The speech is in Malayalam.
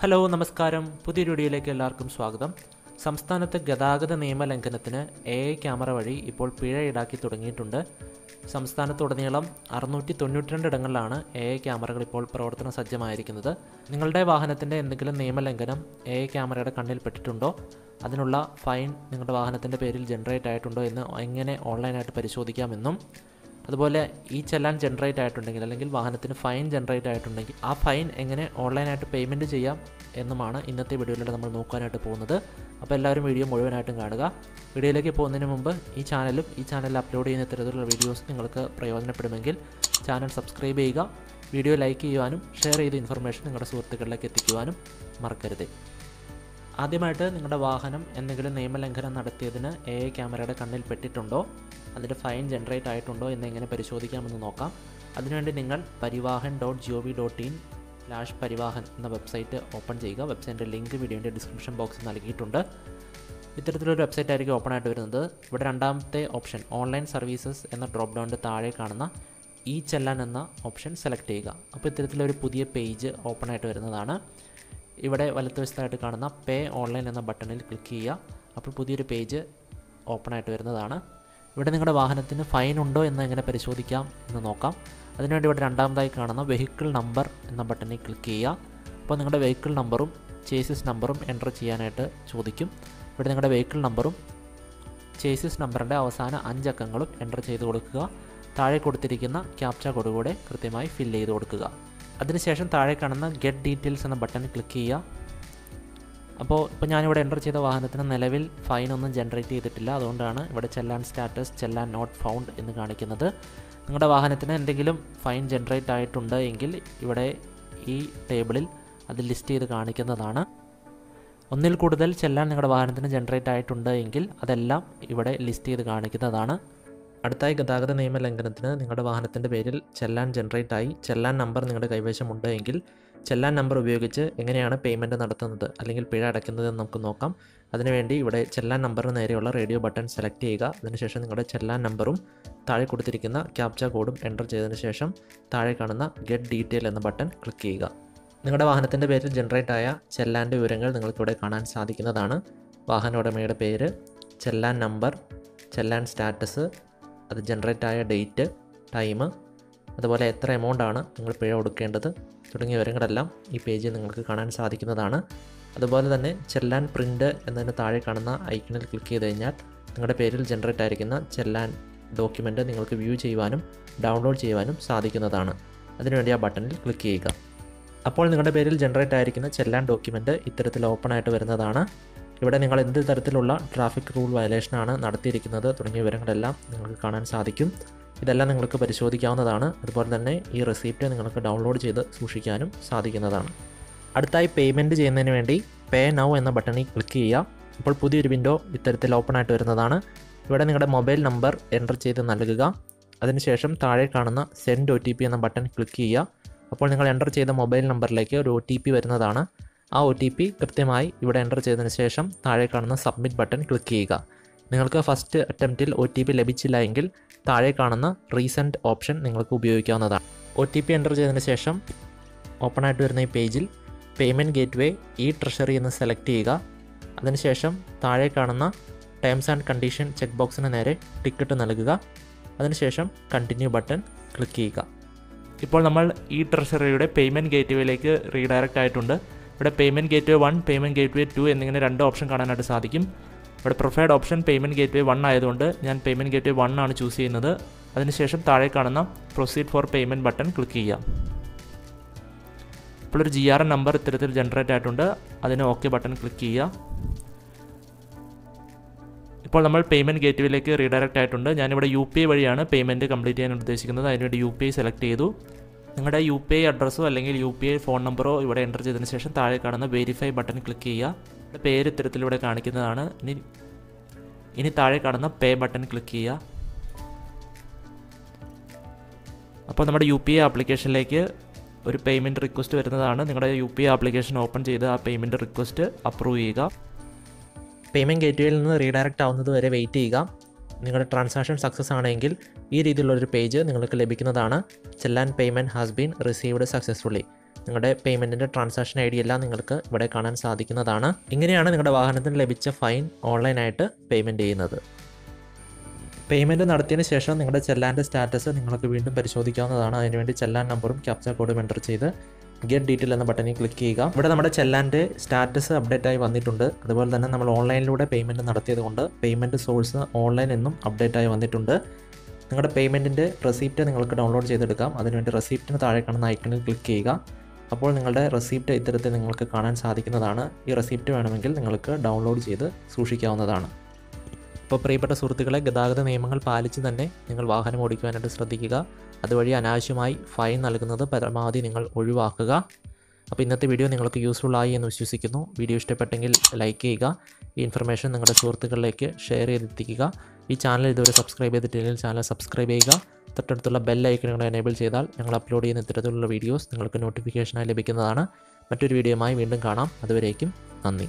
ഹലോ നമസ്കാരം. പുതിയൊരു വീഡിയോയിലേക്ക് എല്ലാവർക്കും സ്വാഗതം. സംസ്ഥാനത്ത് ഗതാഗത നിയമ ലംഘനത്തിന് എ ഐ ക്യാമറ വഴി ഇപ്പോൾ പിഴ ഈടാക്കി തുടങ്ങിയിട്ടുണ്ട്. സംസ്ഥാനത്തുടനീളം അറുന്നൂറ്റി തൊണ്ണൂറ്റിരണ്ട് ഇടങ്ങളിലാണ് എ ഐ ക്യാമറകൾ ഇപ്പോൾ പ്രവർത്തന സജ്ജമായിരിക്കുന്നത്. നിങ്ങളുടെ വാഹനത്തിന്റെ എന്തെങ്കിലും നിയമലംഘനം എ ഐ ക്യാമറയുടെ കണ്ണിൽപ്പെട്ടിട്ടുണ്ടോ അതിനുള്ള ഫൈൻ നിങ്ങളുടെ വാഹനത്തിന്റെ പേരിൽ ജനറേറ്റ് ആയിട്ടുണ്ടോ എന്ന് എങ്ങനെ ഓൺലൈനായിട്ട് പരിശോധിക്കാമെന്നും അതുപോലെ ഈ ചെല്ലാൻ ജനറേറ്റ് ആയിട്ടുണ്ടെങ്കിൽ അല്ലെങ്കിൽ വാഹനത്തിന് ഫൈൻ ജനറേറ്റ് ആയിട്ടുണ്ടെങ്കിൽ ആ ഫൈൻ എങ്ങനെ ഓൺലൈനായിട്ട് പേയ്മെന്റ് ചെയ്യാം എന്നുമാണ് ഇന്നത്തെ വീഡിയോയിലൂടെ നമ്മൾ നോക്കാനായിട്ട് പോകുന്നത്. അപ്പോൾ എല്ലാവരും വീഡിയോ മുഴുവനായിട്ടും കാണുക. വീഡിയോയിലേക്ക് പോകുന്നതിന് മുമ്പ് ഈ ചാനലും ഈ ചാനൽ അപ്ലോഡ് ചെയ്യുന്ന തരത്തിലുള്ള വീഡിയോസ് നിങ്ങൾക്ക് പ്രയോജനപ്പെടുമെങ്കിൽ ചാനൽ സബ്സ്ക്രൈബ് ചെയ്യുക. വീഡിയോ ലൈക്ക് ചെയ്യുവാനും ഷെയർ ചെയ്ത ഇൻഫർമേഷൻ നിങ്ങളുടെ സുഹൃത്തുക്കളിലേക്ക് എത്തിക്കുവാനും മറക്കരുത്. ആദ്യമായിട്ട് നിങ്ങളുടെ വാഹനം എന്തെങ്കിലും നിയമലംഘനം നടത്തിയതിന് എ ഐ ക്യാമറയുടെ കണ്ണിൽ പെട്ടിട്ടുണ്ടോ? അതിന്റെ ഫൈൻ ജനറേറ്റ് ആയിട്ടുണ്ടോ എന്ന് എങ്ങനെ പരിശോധിക്കാമെന്ന് നോക്കാം. അതിനുവേണ്ടി നിങ്ങൾ Parivahan dot G O V dot in slash Parivahan എന്ന വെബ്സൈറ്റ് ഓപ്പൺ ചെയ്യുക. വെബ്സൈറ്റിന്റെ ലിങ്ക് വീഡിയോന്റെ ഡിസ്ക്രിപ്ഷൻ ബോക്സിൽ നൽകിയിട്ടുണ്ട്. ഇത്തരത്തിലൊരു വെബ്സൈറ്റ് ആയിരിക്കും ഓപ്പൺ ആയിട്ട് വരുന്നത്. ഇവിടെ രണ്ടാമത്തെ ഓപ്ഷൻ ഓൺലൈൻ സർവീസസ് എന്ന ഡ്രോപ്പ് ഡൗണിന്റെ താഴെ കാണുന്ന ഈ ചെല്ലാൻ എന്ന ഓപ്ഷൻ സെലക്ട് ചെയ്യുക. അപ്പോൾ ഇത്തരത്തിലൊരു പുതിയ പേജ് ഓപ്പൺ ആയിട്ട് വരുന്നതാണ്. ഇവിടെ വലത്തുവശത്തായിട്ട് കാണുന്ന പേ ഓൺലൈൻ എന്ന ബട്ടണിൽ ക്ലിക്ക് ചെയ്യുക. അപ്പോൾ പുതിയൊരു പേജ് ഓപ്പൺ ആയിട്ട് വരുന്നതാണ്. ഇവിടെ നിങ്ങളുടെ വാഹനത്തിന് ഫൈൻ ഉണ്ടോ എന്ന് എങ്ങനെ പരിശോധിക്കാം എന്ന് നോക്കാം. അതിനുവേണ്ടി ഇവിടെ രണ്ടാമതായി കാണുന്ന വെഹിക്കിൾ നമ്പർ എന്ന ബട്ടണിൽ ക്ലിക്ക് ചെയ്യുക. അപ്പോൾ നിങ്ങളുടെ വെഹിക്കിൾ നമ്പറും ചേസിസ് നമ്പറും എന്റർ ചെയ്യാനായിട്ട് ചോദിക്കും. ഇവിടെ നിങ്ങളുടെ വെഹിക്കിൾ നമ്പറും ചേസിസ് നമ്പറിന്റെ അവസാന അഞ്ചക്കങ്ങളും എന്റർ ചെയ്ത് കൊടുക്കുക. താഴെ കൊടുത്തിരിക്കുന്ന ക്യാപ്ച കോഡ് കൂടെ കൃത്യമായി ഫില്ല് ചെയ്ത് കൊടുക്കുക. അതിനുശേഷം താഴെ കാണുന്ന ഗെറ്റ് ഡീറ്റെയിൽസ് എന്ന ബട്ടൺ ക്ലിക്ക് ചെയ്യുക. അപ്പോൾ ഇപ്പോൾ ഞാനിവിടെ എന്റർ ചെയ്ത വാഹനത്തിന് നിലവിൽ ഫൈൻ ഒന്നും ജനറേറ്റ് ചെയ്തിട്ടില്ല. അതുകൊണ്ടാണ് ഇവിടെ ചെല്ലാൻ സ്റ്റാറ്റസ് ചെല്ലാൻ നോട്ട് ഫൗണ്ട് എന്ന് കാണിക്കുന്നത്. നിങ്ങളുടെ വാഹനത്തിന് എന്തെങ്കിലും ഫൈൻ ജനറേറ്റ് ആയിട്ടുണ്ട് എങ്കിൽ ഇവിടെ ഈ ടേബിളിൽ അത് ലിസ്റ്റ് ചെയ്ത് കാണിക്കുന്നതാണ്. ഒന്നിൽ കൂടുതൽ ചെല്ലാൻ നിങ്ങളുടെ വാഹനത്തിന് ജനറേറ്റ് ആയിട്ടുണ്ട് എങ്കിൽ അതെല്ലാം ഇവിടെ ലിസ്റ്റ് ചെയ്ത് കാണിക്കുന്നതാണ്. അടുത്തായി ഗതാഗത നിയമ ലംഘനത്തിന് നിങ്ങളുടെ വാഹനത്തിന്റെ പേരിൽ ചെല്ലാൻ ജനറേറ്റ് ആയി. ചെല്ലാൻ നമ്പർ നിങ്ങളുടെ കൈവശമുണ്ട് എങ്കിൽ ചെല്ലാൻ നമ്പർ ഉപയോഗിച്ച് എങ്ങനെയാണ് പേയ്മെന്റ് നടത്തുന്നത് അല്ലെങ്കിൽ പിഴ അടയ്ക്കുന്നത് എന്ന് നമുക്ക് നോക്കാം. അതിനുവേണ്ടി ഇവിടെ ചെല്ലാൻ നമ്പറിന് നേരെയുള്ള റേഡിയോ ബട്ടൺ സെലക്ട് ചെയ്യുക. അതിനുശേഷം നിങ്ങളുടെ ചെല്ലാൻ നമ്പറും താഴെ കൊടുത്തിരിക്കുന്ന ക്യാപ്ച കോഡും എന്റർ ചെയ്തതിന് ശേഷം താഴെ കാണുന്ന ഗെറ്റ് ഡീറ്റെയിൽ എന്ന ബട്ടൺ ക്ലിക്ക് ചെയ്യുക. നിങ്ങളുടെ വാഹനത്തിന്റെ പേരിൽ ജനറേറ്റ് ആയ ചെല്ലാന്റെ വിവരങ്ങൾ നിങ്ങൾക്കിവിടെ കാണാൻ സാധിക്കുന്നതാണ്. വാഹന ഉടമയുടെ പേര് ചെല്ലാൻ നമ്പർ ചെല്ലാൻ സ്റ്റാറ്റസ് അത് ജനറേറ്റ് ആയ ഡേറ്റ് ടൈം അതുപോലെ എത്ര എമൗണ്ടാണ് നിങ്ങൾ പിഴ കൊടുക്കേണ്ടത് തുടങ്ങിയ വിവരങ്ങളെല്ലാം ഈ പേജിൽ നിങ്ങൾക്ക് കാണാൻ സാധിക്കുന്നതാണ്. അതുപോലെ തന്നെ ചെല്ലാൻ പ്രിന്റ് എന്നതിന് താഴെ കാണുന്ന ഐക്കണിൽ ക്ലിക്ക് ചെയ്ത് കഴിഞ്ഞാൽ നിങ്ങളുടെ പേരിൽ ജനറേറ്റ് ആയിരിക്കുന്ന ചെല്ലാൻ ഡോക്യുമെന്റ് നിങ്ങൾക്ക് വ്യൂ ചെയ്യുവാനും ഡൗൺലോഡ് ചെയ്യുവാനും സാധിക്കുന്നതാണ്. അതിനുവേണ്ടി ആ ബട്ടണിൽ ക്ലിക്ക് ചെയ്യുക. അപ്പോൾ നിങ്ങളുടെ പേരിൽ ജനറേറ്റ് ആയിരിക്കുന്ന ചെല്ലാൻ ഡോക്യുമെന്റ് ഇത്തരത്തിൽ ഓപ്പൺ ആയിട്ട് വരുന്നതാണ്. ഇവിടെ നിങ്ങൾ എന്ത് തരത്തിലുള്ള ട്രാഫിക് റൂൾ വയലേഷനാണ് നടത്തിയിരിക്കുന്നത് തുടങ്ങിയ വിവരങ്ങളെല്ലാം നിങ്ങൾക്ക് കാണാൻ സാധിക്കും. ഇതെല്ലാം നിങ്ങൾക്ക് പരിശോധിക്കാവുന്നതാണ്. അതുപോലെ തന്നെ ഈ റെസിപ്റ്റ് നിങ്ങൾക്ക് ഡൗൺലോഡ് ചെയ്ത് സൂക്ഷിക്കാനും സാധിക്കുന്നതാണ്. അടുത്തായി പേയ്മെന്റ് ചെയ്യുന്നതിന് വേണ്ടി പേ നൗ എന്ന ബട്ടണിൽ ക്ലിക്ക് ചെയ്യുക. ഇപ്പോൾ പുതിയൊരു വിൻഡോ ഇത്തരത്തിൽ ഓപ്പൺ ആയിട്ട് വരുന്നതാണ്. ഇവിടെ നിങ്ങളുടെ മൊബൈൽ നമ്പർ എന്റർ ചെയ്ത് നൽകുക. അതിനുശേഷം താഴെ കാണുന്ന സെൻഡ് ഒ എന്ന ബട്ടൺ ക്ലിക്ക് ചെയ്യുക. അപ്പോൾ നിങ്ങൾ എന്റർ ചെയ്ത മൊബൈൽ നമ്പറിലേക്ക് ഒരു ഒ വരുന്നതാണ്. ആ ഒ ടി പി കൃത്യമായി ഇവിടെ എന്റർ ചെയ്തതിന് ശേഷം താഴെ കാണുന്ന സബ്മിറ്റ് ബട്ടൺ ക്ലിക്ക് ചെയ്യുക. നിങ്ങൾക്ക് ഫസ്റ്റ് അറ്റംപ്റ്റിൽ ഒ ടി പി ലഭിച്ചില്ല എങ്കിൽ താഴെ കാണുന്ന റീസെന്റ് ഓപ്ഷൻ നിങ്ങൾക്ക് ഉപയോഗിക്കാവുന്നതാണ്. ഒ ടി പി എന്റർ ചെയ്തതിന് ശേഷം ഓപ്പൺ ആയിട്ട് വരുന്ന ഈ പേജിൽ payment gateway e treasury എന്ന് സെലക്ട് ചെയ്യുക. അതിനുശേഷം താഴെ കാണുന്ന ടേംസ് ആൻഡ് കണ്ടീഷൻ ചെക്ക് ബോക്സിന് നേരെ ടിക്കറ്റ് നൽകുക. അതിനുശേഷം കണ്ടിന്യൂ ബട്ടൺ ക്ലിക്ക് ചെയ്യുക. ഇപ്പോൾ നമ്മൾ ഇ ട്രഷറിയുടെ പേയ്മെന്റ് ഗേറ്റ് വേയിലേക്ക് റീഡയറക്റ്റ് ആയിട്ടുണ്ട്. ഇവിടെ payment gateway one payment gateway two എന്നിങ്ങനെ രണ്ട് ഓപ്ഷൻ കാണാനായിട്ട് സാധിക്കും. ഇവിടെ preferred option payment gateway one ആയതുകൊണ്ട് ഞാൻ പേയ്മെന്റ് ഗേറ്റ് വേ വൺ ആണ് ചൂസ് ചെയ്യുന്നത്. അതിനുശേഷം താഴെ കാണുന്ന proceed for payment button click ചെയ്യാം. ഇപ്പോൾ ഒരു ജി ആർ എൻ നമ്പർ ഇത്തരത്തിൽ ജനറേറ്റ് ആയിട്ടുണ്ട്. അതിന് ഓക്കെ ബട്ടൺ ക്ലിക്ക് ചെയ്യുക. ഇപ്പോൾ നമ്മൾ പേയ്മെന്റ് ഗേറ്റ്വേയിലേക്ക് റീഡയറക്റ്റ് ആയിട്ടുണ്ട്. ഞാനിവിടെ യു പി ഐ വഴിയാണ് പേയ്മെന്റ് കംപ്ലീറ്റ് ചെയ്യാൻ ഉദ്ദേശിക്കുന്നത്. അതിനുവേണ്ടി യു പി ഐ സെലക്ട് ചെയ്തു. നിങ്ങളുടെ യു പി ഐ അഡ്രസ്സോ അല്ലെങ്കിൽ യു പി ഐ ഫോൺ നമ്പറോ ഇവിടെ എന്റർ ചെയ്തതിന് ശേഷം താഴെ കാണുന്ന വെരിഫൈ ബട്ടൺ ക്ലിക്ക് ചെയ്യുക. പേര് ഇത്തരത്തിലൂടെ കാണിക്കുന്നതാണ്. ഇനി ഇനി താഴെ കാണുന്ന പേ ബട്ടൺ ക്ലിക്ക് ചെയ്യുക. അപ്പോൾ നമ്മുടെ യു പി ഐ ആപ്ലിക്കേഷനിലേക്ക് ഒരു പേയ്മെന്റ് റിക്വസ്റ്റ് വരുന്നതാണ്. നിങ്ങളുടെ U P I application open ചെയ്ത് ആ പേയ്മെന്റ് റിക്വസ്റ്റ് അപ്രൂവ് ചെയ്യുക. പേയ്മെന്റ് ഗേറ്റ്വേയിൽ നിന്ന് റീഡയറക്റ്റ് ആവുന്നത് വരെ വെയിറ്റ് ചെയ്യുക. നിങ്ങളുടെ ട്രാൻസാക്ഷൻ സക്സസ് ആണെങ്കിൽ ഈ രീതിയിലുള്ളൊരു പേജ് നിങ്ങൾക്ക് ലഭിക്കുന്നതാണ് challan payment has been received successfully നിങ്ങളുടെ പേയ്മെന്റിന്റെ ട്രാൻസാക്ഷൻ ഐ ഡി എല്ലാം നിങ്ങൾക്ക് ഇവിടെ കാണാൻ സാധിക്കുന്നതാണ്. ഇങ്ങനെയാണ് നിങ്ങളുടെ വാഹനത്തിന് ലഭിച്ച ഫൈൻ ഓൺലൈനായിട്ട് പേയ്മെന്റ് ചെയ്യുന്നത്. പേയ്മെന്റ് നടത്തിയതിന് ശേഷം നിങ്ങളുടെ ചെല്ലാന്റെ സ്റ്റാറ്റസ് നിങ്ങൾക്ക് വീണ്ടും പരിശോധിക്കാവുന്നതാണ്. അതിനുവേണ്ടി ചെല്ലാൻ നമ്പറും ക്യാപ്ച കോഡും എന്റർ ചെയ്ത് ഗെറ്റ് ഡീറ്റെയിൽ എന്ന ബട്ടണിൽ ക്ലിക്ക് ചെയ്യുക. ഇവിടെ നമ്മുടെ ചെല്ലാന്റെ സ്റ്റാറ്റസ് അപ്ഡേറ്റ് ആയി വന്നിട്ടുണ്ട്. അതുപോലെ തന്നെ നമ്മൾ ഓൺലൈനിലൂടെ പേയ്മെന്റ് നടത്തിയത് കൊണ്ട് പേയ്മെന്റ് സോഴ്സ് ഓൺലൈൻ എന്നും അപ്ഡേറ്റ് ആയി വന്നിട്ടുണ്ട്. നിങ്ങളുടെ പേയ്മെന്റിന്റെ റെസിപ്റ്റ് നിങ്ങൾക്ക് ഡൗൺലോഡ് ചെയ്തെടുക്കാം. അതിനുവേണ്ടി റെസിപ്റ്റിന് താഴെ കാണുന്ന ഐക്കണിൽ ക്ലിക്ക് ചെയ്യുക. അപ്പോൾ നിങ്ങളുടെ റെസിപ്റ്റ് ഇത്തരത്തിൽ നിങ്ങൾക്ക് കാണാൻ സാധിക്കുന്നതാണ്. ഈ റെസിപ്റ്റ് വേണമെങ്കിൽ നിങ്ങൾക്ക് ഡൗൺലോഡ് ചെയ്ത് സൂക്ഷിക്കാവുന്നതാണ്. അപ്പോൾ പ്രിയപ്പെട്ട സുഹൃത്തുക്കളെ ഗതാഗത നിയമങ്ങൾ പാലിച്ച് തന്നെ നിങ്ങൾ വാഹനം ഓടിക്കുവാനായിട്ട് ശ്രദ്ധിക്കുക. അതുവഴി അനാവശ്യമായി ഫൈൻ നൽകുന്നത് പരമാവധി നിങ്ങൾ ഒഴിവാക്കുക. അപ്പോൾ ഇന്നത്തെ വീഡിയോ നിങ്ങൾക്ക് യൂസ്ഫുൾ ആയി എന്ന് വിശ്വസിക്കുന്നു. വീഡിയോ ഇഷ്ടപ്പെട്ടെങ്കിൽ ലൈക്ക് ചെയ്യുക. ഈ ഇൻഫർമേഷൻ നിങ്ങളുടെ സുഹൃത്തുക്കളിലേക്ക് ഷെയർ ചെയ്തെത്തിക്കുക. ഈ ചാനൽ ഇതുവരെ സബ്സ്ക്രൈബ് ചെയ്തിട്ടില്ലെങ്കിൽ ചാനൽ സബ്സ്ക്രൈബ് ചെയ്യുക. തൊട്ടടുത്തുള്ള ബെൽ ഐക്കൺ നിങ്ങൾ എനേബിൾ ചെയ്താൽ ഞങ്ങൾ അപ്ലോഡ് ചെയ്യുന്ന ഇത്തരത്തിലുള്ള വീഡിയോസ് നിങ്ങൾക്ക് നോട്ടിഫിക്കേഷനായി ലഭിക്കുന്നതാണ്. മറ്റൊരു വീഡിയോയുമായി വീണ്ടും കാണാം. അതുവരേക്കും നന്ദി.